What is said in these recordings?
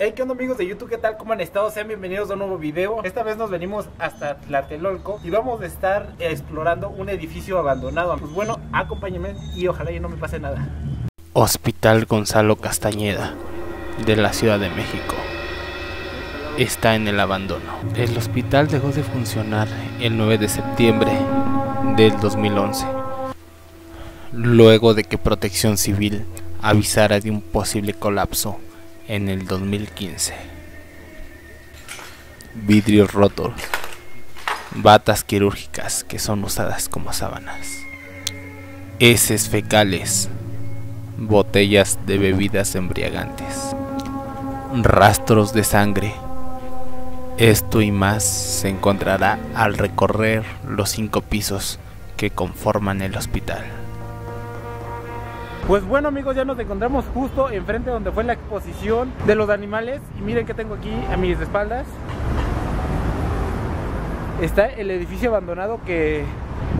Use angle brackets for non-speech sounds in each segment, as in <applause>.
Hey, ¿qué onda amigos de YouTube? ¿Qué tal? ¿Cómo han estado? Sean bienvenidos a un nuevo video. Esta vez nos venimos hasta Tlatelolco y vamos a estar explorando un edificio abandonado. Pues bueno, acompáñenme y ojalá ya no me pase nada. Hospital Gonzalo Castañeda de la Ciudad de México está en el abandono. El hospital dejó de funcionar el 9 de septiembre del 2011, luego de que Protección Civil avisara de un posible colapso en el 2015. Vidrios rotos, batas quirúrgicas que son usadas como sábanas, heces fecales, botellas de bebidas embriagantes, rastros de sangre. Esto y más se encontrará al recorrer los cinco pisos que conforman el hospital. Pues bueno amigos, ya nos encontramos justo enfrente donde fue la exposición de los animales. Y miren que tengo aquí a mis espaldas. Está el edificio abandonado que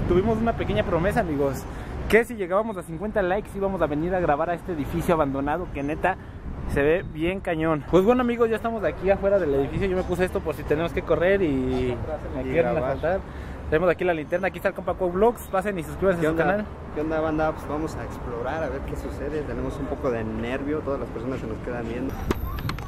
tuvimos una pequeña promesa amigos. Que si llegábamos a 50 likes íbamos a venir a grabar a este edificio abandonado Que neta se ve bien cañón. Pues bueno amigos, ya estamos aquí afuera del edificio. Yo me puse esto por si tenemos que correr y me quieren asaltar tenemos aquí la linterna, aquí está el compa Vlogs, pasen y suscríbanse a su canal. ¿Qué onda banda? Pues vamos a explorar, a ver qué sucede. Tenemos un poco de nervio, todas las personas se nos quedan viendo.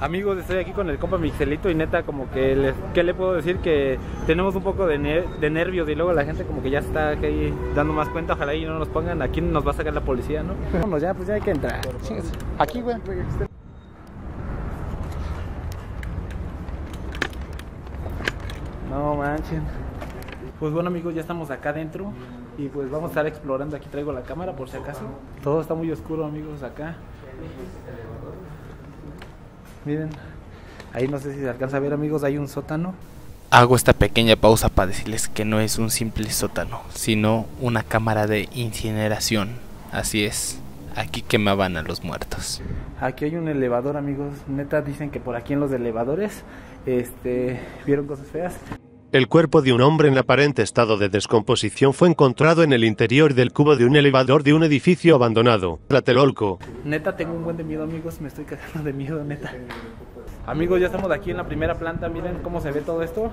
Amigos, estoy aquí con el compa Mixelito y neta como que les, ¿qué le puedo decir? Que tenemos un poco de, de nervios y luego la gente como que ya está aquí dando más cuenta, ojalá y no nos pongan, aquí nos va a sacar la policía, ¿no? Vámonos ya, pues ya hay que entrar. Aquí, güey. No manchen. Pues bueno amigos, ya estamos acá adentro y pues vamos a estar explorando. Aquí traigo la cámara por si acaso. Todo está muy oscuro amigos acá. Miren, ahí no sé si se alcanza a ver amigos, hay un sótano. Hago esta pequeña pausa para decirles que no es un simple sótano, sino una cámara de incineración. Así es, aquí quemaban a los muertos. Aquí hay un elevador amigos, neta dicen que por aquí en los elevadores este, vieron cosas feas. El cuerpo de un hombre en aparente estado de descomposición fue encontrado en el interior del cubo de un elevador de un edificio abandonado, Tlatelolco. Neta, tengo un buen de miedo, amigos, me estoy cagando de miedo, neta. Amigos, ya estamos aquí en la primera planta, miren cómo se ve todo esto.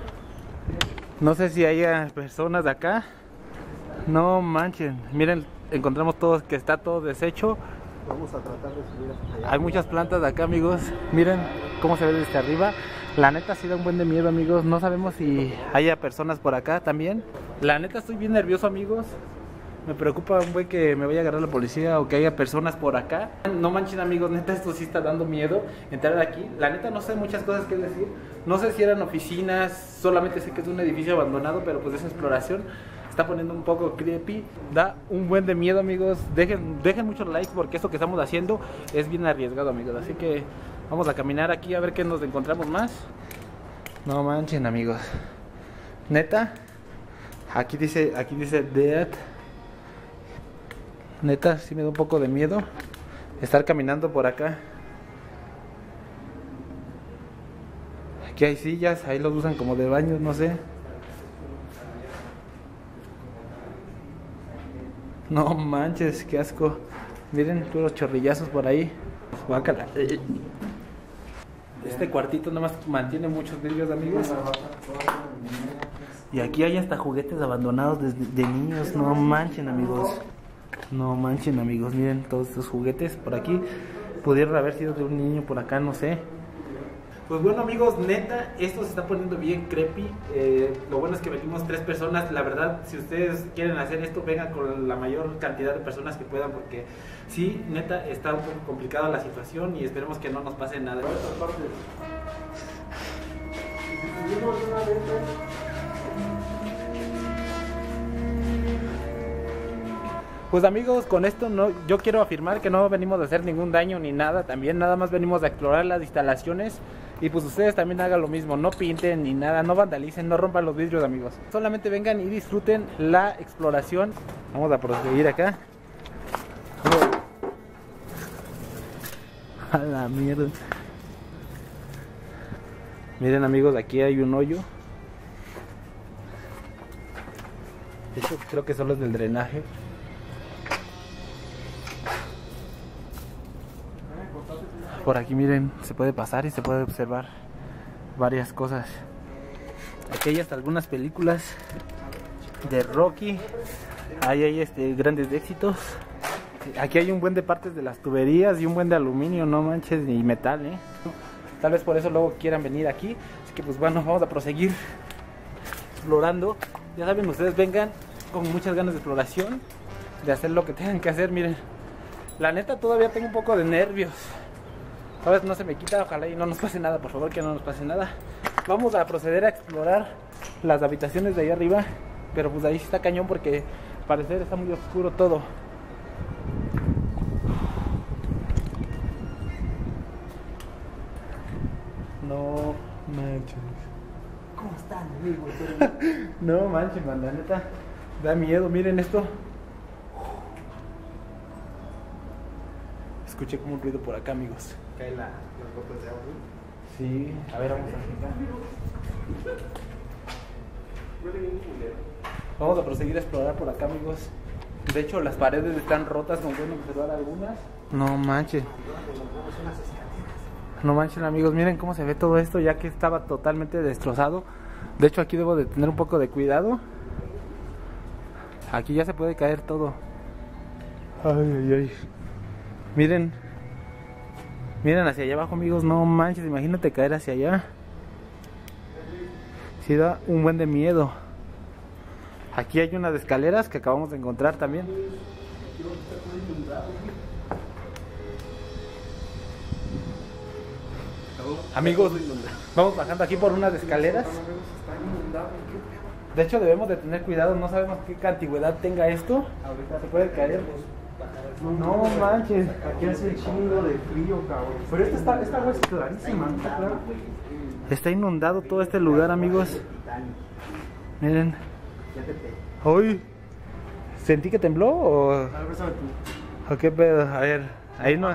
No sé si haya personas de acá. No manchen, miren, encontramos todo que está todo deshecho. Vamos a tratar de subir hasta allá. Hay muchas plantas de acá, amigos. Miren cómo se ve desde arriba. La neta sí da un buen de miedo, amigos. No sabemos si haya personas por acá también. La neta estoy bien nervioso, amigos. Me preocupa un buen que me vaya a agarrar la policía o que haya personas por acá. No manchen, amigos, neta esto sí está dando miedo entrar aquí. La neta no sé muchas cosas que decir. No sé si eran oficinas, solamente sé que es un edificio abandonado, pero pues es exploración está poniendo un poco creepy. Da un buen de miedo, amigos. Dejen, dejen muchos likes porque esto que estamos haciendo es bien arriesgado, amigos. Así que vamos a caminar aquí a ver qué nos encontramos más. No manchen, amigos. Neta, aquí dice, aquí dice Dead. Neta, sí me da un poco de miedo estar caminando por acá. Aquí hay sillas, ahí los usan como de baño, no sé. No manches, qué asco. Miren, puros chorrillazos por ahí. Guácala. Este cuartito nomás mantiene muchos vidrios, amigos. Y aquí hay hasta juguetes abandonados de, de niños. No manchen, amigos. No manchen, amigos. Miren todos estos juguetes por aquí. Pudieron haber sido de un niño por acá, no sé. Pues bueno amigos, neta, esto se está poniendo bien creepy. Eh, lo bueno es que venimos tres personas. La verdad, si ustedes quieren hacer esto, vengan con la mayor cantidad de personas que puedan, porque sí, neta, está un poco complicada la situación y esperemos que no nos pase nada. Pues amigos, con esto no, yo quiero afirmar que no venimos a hacer ningún daño ni nada, también nada más venimos a explorar las instalaciones y pues ustedes también hagan lo mismo, no pinten ni nada, no vandalicen, no rompan los vidrios amigos. Solamente vengan y disfruten la exploración. Vamos a proseguir acá. A la mierda. Miren amigos, aquí hay un hoyo. Eso creo que solo es del drenaje. Por aquí miren, se puede pasar y se puede observar varias cosas. Aquí hay hasta algunas películas de Rocky. Ahí hay este, grandes éxitos. Aquí hay un buen de partes de las tuberías y un buen de aluminio, no manches, y metal, ¿eh? Tal vez por eso luego quieran venir aquí. Así que pues bueno, vamos a proseguir explorando. Ya saben, ustedes vengan con muchas ganas de exploración, de hacer lo que tengan que hacer. Miren, la neta todavía tengo un poco de nervios. No se me quita, ojalá y no nos pase nada, por favor que no nos pase nada. Vamos a proceder a explorar las habitaciones de ahí arriba, pero pues ahí sí está cañón porque al parecer está muy oscuro todo. No manches. ¿Cómo están, amigos? <laughs> No manches, man, la neta. Da miedo, miren esto. Escuché como un ruido por acá, amigos. Caen la- las gotas de agua. Sí, a ver, vamos a. Vamos a proseguir a explorar por acá, amigos. De hecho, las paredes están rotas, como pueden observar algunas. No manches. No manchen, amigos. Miren cómo se ve todo esto, ya que estaba totalmente destrozado. De hecho, aquí debo de tener un poco de cuidado. Aquí ya se puede caer todo. Ay, ay, ay. Miren. Miren hacia allá abajo, amigos. No manches, imagínate caer hacia allá. Sí da un buen de miedo. Aquí hay unas escaleras que acabamos de encontrar también. Amigos, vamos bajando aquí por unas escaleras. De hecho, debemos de tener cuidado. No sabemos qué antigüedad tenga esto. Se puede caer. No manches. Aquí hace un chingo de frío, cabrón. Pero esta, está, esta agua es clarísima. Está clara. Está inundado todo este lugar, amigos. Miren. Uy. ¿Sentí que tembló o, A ver, pásame tú. o qué pedo? A ver, ahí no.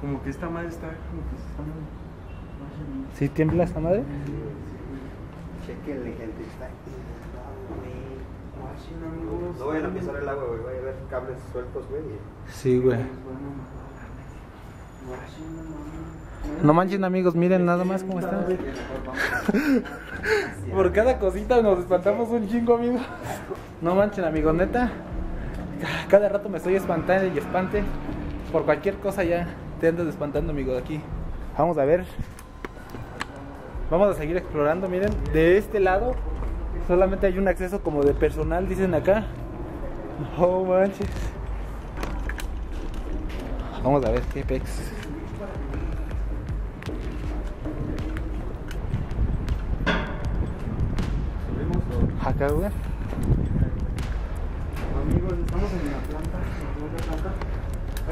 Como que esta madre está como que se está ¿Sí tiembla esta madre? Chequenle, gente, está No vayan a pisar el agua, güey. Vaya a haber cables sueltos, güey. Sí, güey. No manchen, amigos, miren nada más cómo está. <laughs> Por cada cosita nos espantamos un chingo, amigos. No manchen, amigos, neta. Cada rato me estoy espantando y espante. Por cualquier cosa ya te andas espantando, amigo, de aquí. Vamos a ver. Vamos a seguir explorando, miren. De este lado solamente hay un acceso como de personal, dicen acá. No manches. Vamos a ver qué pex. Acá, güey. Amigos, estamos en la planta. en la planta.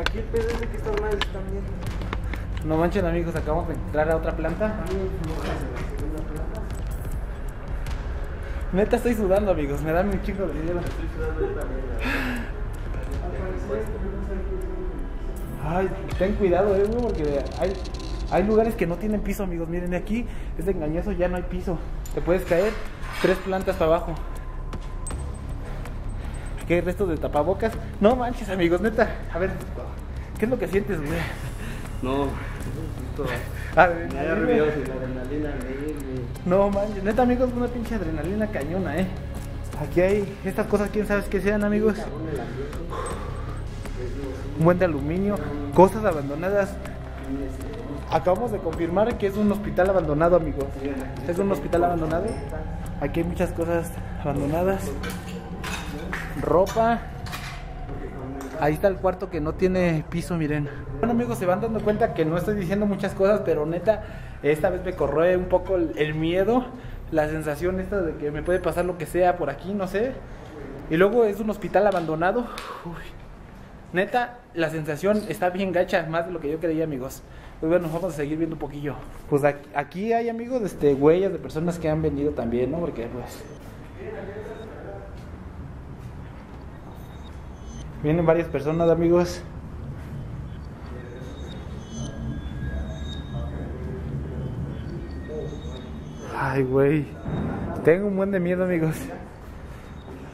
Aquí el pedo es de que estas madres están bien. No manchen amigos, acabamos de entrar a otra planta. Neta estoy sudando amigos, me dan un chingo de miedo. Estoy sudando yo también. Ay, ten cuidado, eh, güey, porque hay, hay lugares que no tienen piso, amigos. Miren, aquí es engañoso, ya no hay piso. Te puedes caer tres plantas para abajo. Aquí hay restos de tapabocas. No manches, amigos, neta. A ver, ¿qué es lo que sientes, güey? No, A la adrenalina No manches, neta, amigos, una pinche adrenalina cañona, eh. Aquí hay estas cosas, quién sabe qué sean, amigos. Un buen de aluminio, cosas abandonadas. Acabamos de confirmar que es un hospital abandonado, amigos. Es un hospital abandonado. Aquí hay muchas cosas abandonadas. Ropa. Ahí está el cuarto que no tiene piso, miren. Bueno, amigos, se van dando cuenta que no estoy diciendo muchas cosas, pero neta, esta vez me corroe un poco el, miedo, la sensación esta de que me puede pasar lo que sea por aquí, no sé. Y luego es un hospital abandonado. Uy. Neta, la sensación está bien gacha, más de lo que yo creía, amigos. Pues bueno, vamos a seguir viendo un poquillo. Pues aquí hay, amigos, este, huellas de personas que han venido también, ¿no? Porque, pues... Vienen varias personas, amigos. Ay, güey. Tengo un buen de miedo, amigos.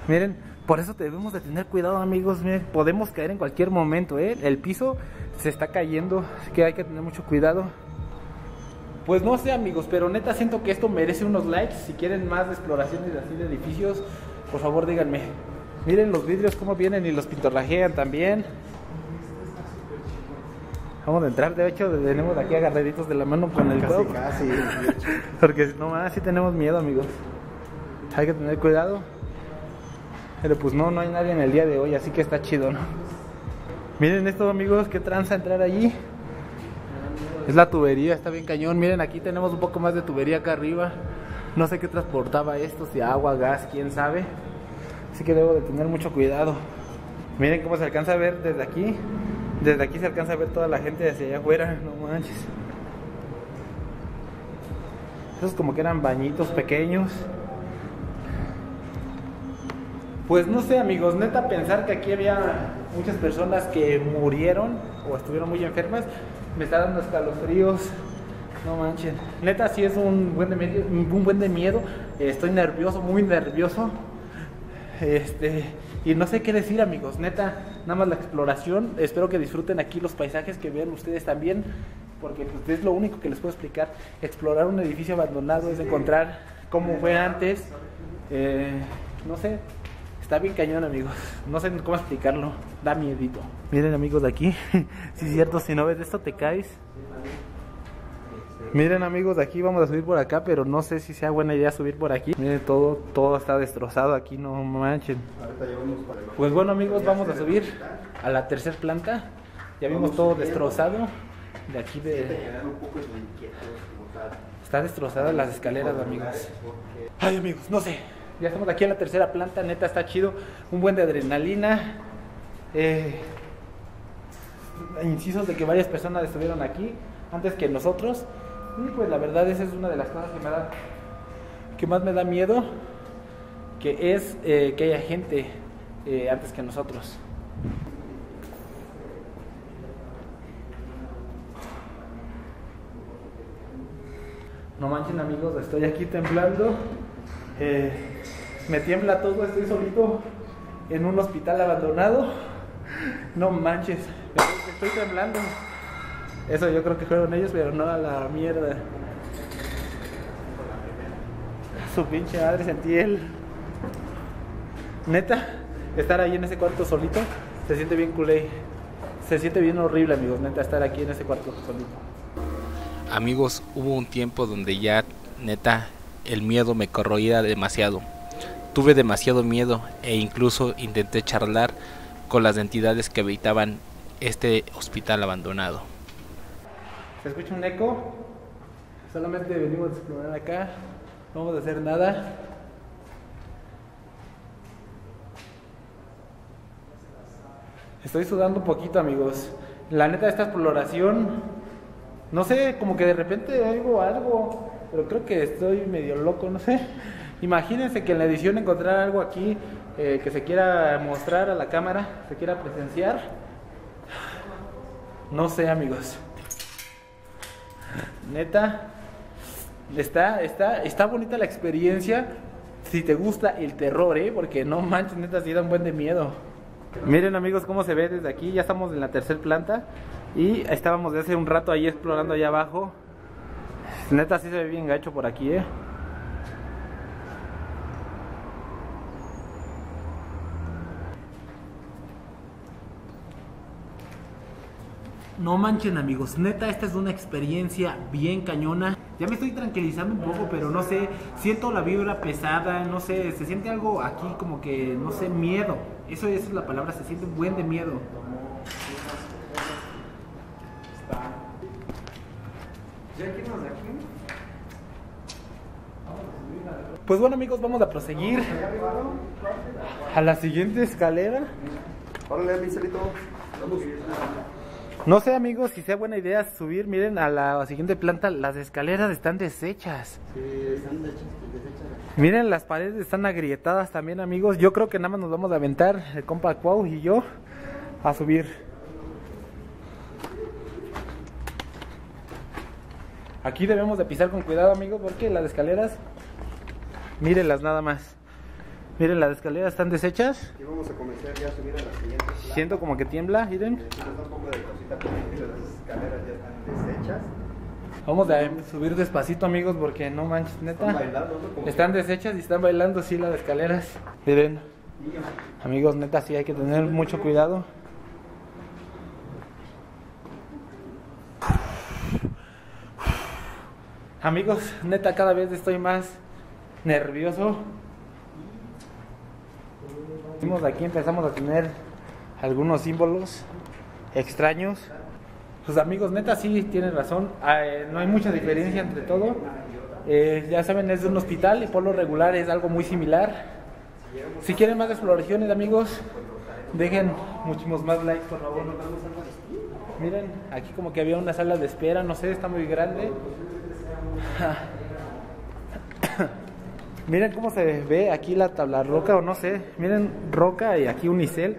Miren, Por eso debemos de tener cuidado, amigos. Miren, podemos caer en cualquier momento, ¿eh? El piso se está cayendo, así que hay que tener mucho cuidado. Pues no sé, amigos, pero neta siento que esto merece unos likes. Si quieren más de exploraciones así de edificios, por favor díganme. Miren los vidrios cómo vienen y los pintorrajean también. Vamos a entrar, de hecho tenemos aquí agarraditos de la mano con el casi. <laughs> Porque no más, sí tenemos miedo, amigos. Hay que tener cuidado. Pero pues no, no hay nadie en el día de hoy, así que está chido, ¿no? Miren esto, amigos, qué tranza entrar allí. Es la tubería, está bien cañón. Miren, aquí tenemos un poco más de tubería acá arriba. No sé qué transportaba esto, si agua, gas, quién sabe. Así que debo de tener mucho cuidado. Miren cómo se alcanza a ver desde aquí. Desde aquí se alcanza a ver toda la gente hacia allá afuera, no manches. Esos como que eran bañitos pequeños. Pues no sé amigos, neta pensar que aquí había muchas personas que murieron o estuvieron muy enfermas, me está dando escalofríos. No manchen. Neta sí es un buen de, medio- un buen de miedo. Estoy nervioso, muy nervioso. Este, y no sé qué decir amigos, neta, nada más la exploración, espero que disfruten aquí los paisajes que vean ustedes también, porque pues, es lo único que les puedo explicar, explorar un edificio abandonado es encontrar cómo fue antes, eh, no sé, está bien cañón amigos, no sé cómo explicarlo, da miedito. Miren amigos de aquí, <laughs> si es cierto, si no ves esto te caes. Miren amigos, de aquí vamos a subir por acá, pero no sé si sea buena idea subir por aquí. Miren, todo, todo está destrozado aquí, no manchen. Pues bueno amigos, vamos a subir a la tercera planta. Ya vimos todo destrozado. De aquí de... Está destrozada las escaleras, amigos. Ay, amigos, no sé. Ya estamos aquí en la tercera planta, neta está chido. Un buen de adrenalina. Eh, incisos de que varias personas estuvieron aquí antes que nosotros. Y pues la verdad esa es una de las cosas que me da que más me da miedo, que es eh, que haya gente eh, antes que nosotros. No manchen amigos, estoy aquí temblando. Eh, me tiembla todo, estoy solito en un hospital abandonado. No manches, estoy, estoy temblando. Eso yo creo que fueron ellos, pero no a la mierda. Su pinche madre sentí el. Neta, estar ahí en ese cuarto solito se siente bien culé. Se siente bien horrible, amigos, neta, estar aquí en ese cuarto solito. Amigos, hubo un tiempo donde ya, neta, el miedo me corroía demasiado. Tuve demasiado miedo e incluso intenté charlar con las entidades que habitaban este hospital abandonado. ¿Se escucha un eco? Solamente venimos a explorar acá. No vamos a hacer nada. Estoy sudando un poquito, amigos. La neta, esta exploración, no sé, como que de repente oigo algo, pero creo que estoy medio loco, no sé. Imagínense que en la edición encontrar algo aquí eh, que se quiera mostrar a la cámara, se quiera presenciar. No sé, amigos. Neta, está, está, está bonita la experiencia. Si te gusta el terror, ¿eh? Porque no manches, neta, sí da un buen de miedo. Miren, amigos, cómo se ve desde aquí. Ya estamos en la tercera planta. Y estábamos de hace un rato ahí explorando allá abajo. Neta, sí se ve bien gacho por aquí, ¿eh? No manchen amigos, neta esta es una experiencia bien cañona. Ya me estoy tranquilizando un poco, pero no sé, siento la vibra pesada, no sé, se siente algo aquí como que, no sé, miedo. Eso, es la palabra, se siente buen de miedo. Pues bueno amigos, vamos a proseguir a la siguiente escalera. Órale, Michelito. Vamos. No sé amigos si sea buena idea subir, miren a la siguiente planta, las escaleras están deshechas. Sí, están deshechas. Miren, las paredes están agrietadas también amigos. Yo creo que nada más nos vamos a aventar, el compa Cuau y yo, a subir. Aquí debemos de pisar con cuidado amigos porque las escaleras, mírenlas nada más. Miren, las escaleras están deshechas. Y vamos a comenzar ya a subir a la siguiente planta. Siento como que tiembla, miren. Nos da un poco de cosita porque las escaleras ya están deshechas. Vamos a subir despacito, amigos, porque no manches, Están neta. bailando, ¿no? Como Están deshechas y están bailando así las escaleras. Miren, amigos, neta, sí hay que tener mucho cuidado. Amigos, neta, cada vez estoy más nervioso. Aquí, empezamos a tener algunos símbolos extraños. Sus amigos, neta, sí tienen razón. Ah, eh, no hay mucha diferencia entre todo. Eh, ya saben, es de un hospital y por lo regular es algo muy similar. Si quieren más exploraciones, amigos, dejen muchísimos más likes, por favor. Miren, aquí como que había una sala de espera, no sé, está muy grande. Miren cómo se ve aquí la tabla roca o no sé. Miren roca y aquí unicel.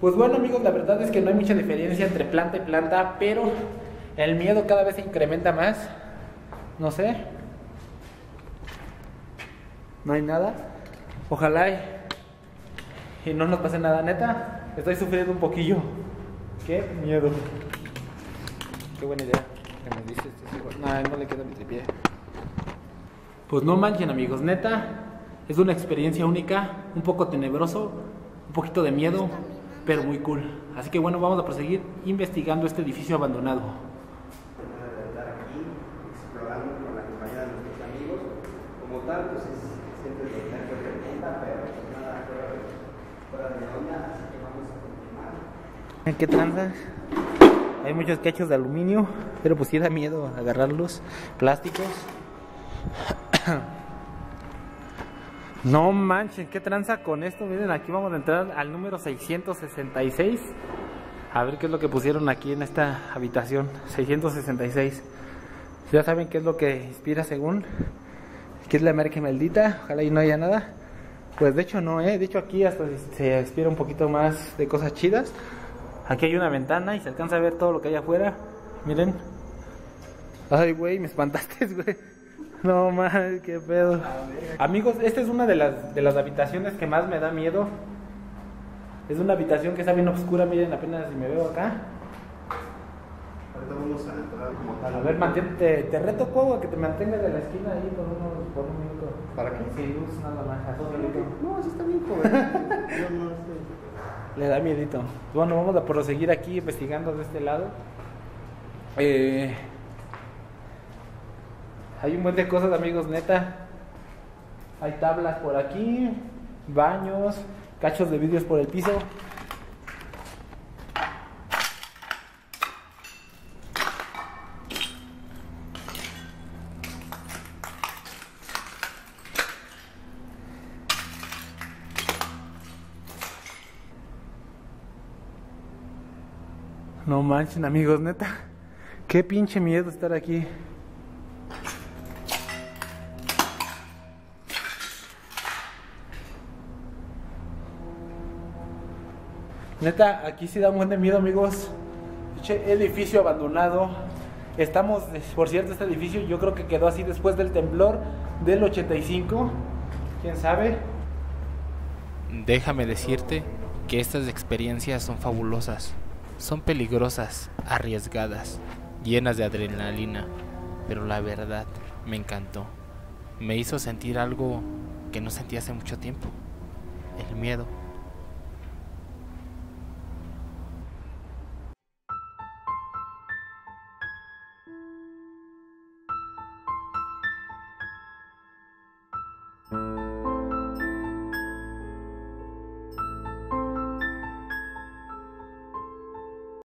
Pues bueno amigos, la verdad es que no hay mucha diferencia entre planta y planta, pero el miedo cada vez se incrementa más. No sé. No hay nada. Ojalá y, y no nos pase nada. Neta, estoy sufriendo un poquillo. Qué miedo. Qué buena idea. Que me dices, este no, no le queda mi tripié. Pues no manchen amigos, neta, es una experiencia única, un poco tenebroso, un poquito de miedo, pero muy cool. Así que bueno, vamos a proseguir investigando este edificio abandonado. de estar aquí explorando con la compañía de nuestros amigos. Como tal, es siempre los nervios de punta, pero nada fuera de, fuera de onda, así que vamos a continuar. ¿Qué tranzas? Hay muchos cachos de aluminio, pero pues sí da miedo agarrarlos. Plásticos. <laughs> No manchen, qué tranza con esto. Miren, aquí vamos a entrar al número 666. A ver qué es lo que pusieron aquí en esta habitación. 666. Ya saben qué es lo que inspira según. ¿Qué es la marca maldita? Ojalá y no haya nada. Pues de hecho no, ¿eh? De hecho aquí hasta se inspira un poquito más de cosas chidas. Aquí hay una ventana y se alcanza a ver todo lo que hay afuera. Miren. Ay, güey, me espantaste, <laughs> güey. <laughs> No mal, qué pedo. Amigos, esta es una de las, de las habitaciones que más me da miedo. Es una habitación que está bien oscura, miren apenas si me veo acá. Ahorita vamos a entrar como tal. A ver, mantente, te reto Cuau, a que te mantengas de la esquina ahí por, unos, por un minuto. ¿Para qué? Sin luz, nada más. No, eso está bien, joven. <laughs> Yo no sé. Le da miedito. Bueno, vamos a proseguir aquí investigando de este lado. Eh, hay un buen de cosas, amigos, neta. Hay tablas por aquí, baños, cachos de vidrios por el piso. No manchen, amigos, neta. Qué pinche miedo estar aquí. Neta, aquí sí da un buen de miedo, amigos. Edificio abandonado. Estamos, por cierto, este edificio yo creo que quedó así después del temblor del 85. ¿Quién sabe? Déjame decirte que estas experiencias son fabulosas, son peligrosas, arriesgadas, llenas de adrenalina, pero la verdad me encantó. Me hizo sentir algo que no sentí hace mucho tiempo, el miedo.